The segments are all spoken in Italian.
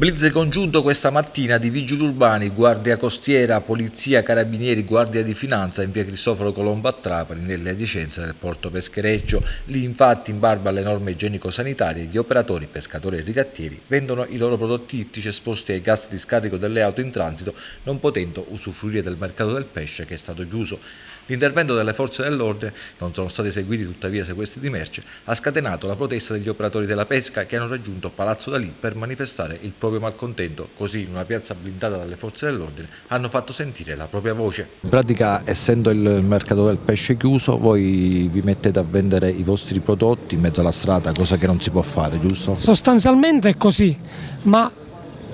Blitz congiunto questa mattina di vigili urbani, guardia costiera, polizia, carabinieri, guardia di finanza in via Cristoforo Colombo a Trapani, nelle adiacenze del porto Peschereccio. Lì infatti, in barba alle norme igienico-sanitarie, gli operatori, pescatori e rigattieri vendono i loro prodotti ittici esposti ai gas di scarico delle auto in transito, non potendo usufruire del mercato del pesce che è stato chiuso. L'intervento delle forze dell'ordine, non sono stati eseguiti tuttavia sequestri di merce, ha scatenato la protesta degli operatori della pesca che hanno raggiunto Palazzo Dalì per manifestare il proprio malcontento. Così, in una piazza blindata dalle forze dell'ordine, hanno fatto sentire la propria voce. In pratica, essendo il mercato del pesce chiuso, voi vi mettete a vendere i vostri prodotti in mezzo alla strada, cosa che non si può fare, giusto? Sostanzialmente è così, ma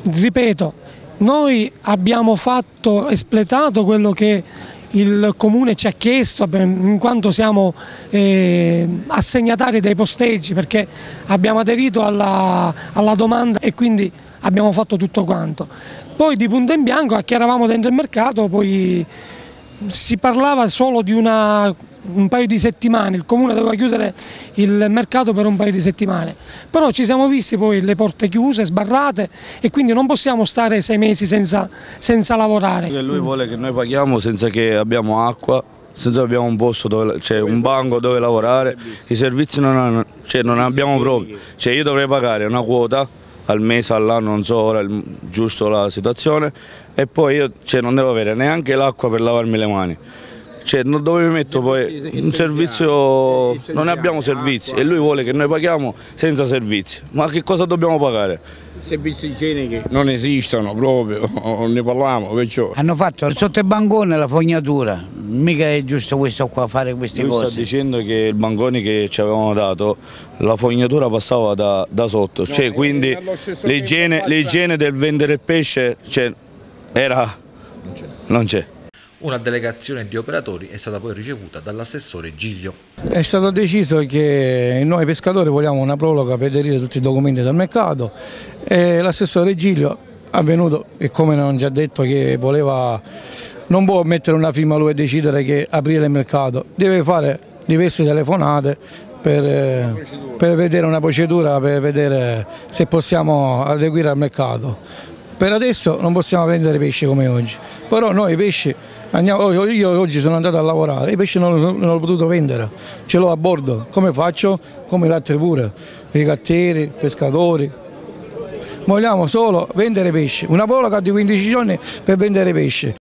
ripeto, noi abbiamo fatto, espletato quello che il Comune ci ha chiesto, in quanto siamo eh, assegnatari dei posteggi, perché abbiamo aderito alla, alla domanda e quindi abbiamo fatto tutto quanto. Poi di punto in bianco, a chi eravamo dentro il mercato, poi si parlava solo di una, un paio di settimane, il comune doveva chiudere il mercato per un paio di settimane, però ci siamo visti poi le porte chiuse, sbarrate e quindi non possiamo stare sei mesi senza, senza lavorare. Lui vuole che noi paghiamo senza che abbiamo acqua, senza che abbiamo un posto, dove, cioè un banco dove lavorare, i servizi non, hanno, cioè non abbiamo proprio, cioè io dovrei pagare una quota al mese, all'anno, non so ora il, giusto la situazione e poi io cioè, non devo avere neanche l'acqua per lavarmi le mani. Cioè, dove mi metto poi un servizio, non abbiamo servizi e lui vuole che noi paghiamo senza servizi, ma che cosa dobbiamo pagare? Servizi igienici non esistono proprio, ne parliamo perciò. Hanno fatto sotto il bancone la fognatura, mica è giusto questo qua fare queste lui cose. sta dicendo che il bancone che ci avevano dato, la fognatura passava da, da sotto, no, cioè, quindi l'igiene del vendere il pesce cioè, era... non c'è. Una delegazione di operatori è stata poi ricevuta dall'assessore Giglio. È stato deciso che noi pescatori vogliamo una prologa per aderire tutti i documenti del mercato e l'assessore Giglio ha venuto e come non già detto che voleva, non può mettere una firma lui e decidere che aprire il mercato, deve fare diverse telefonate per, per vedere una procedura, per vedere se possiamo adeguire al mercato. Per adesso non possiamo vendere pesce come oggi, però noi pesci Andiamo, io oggi sono andato a lavorare, i pesci non, non l'ho potuto vendere, ce l'ho a bordo, come faccio? Come l'altro pure, rigattieri, pescatori. Vogliamo solo vendere pesce, una prologa di 15 giorni per vendere pesce.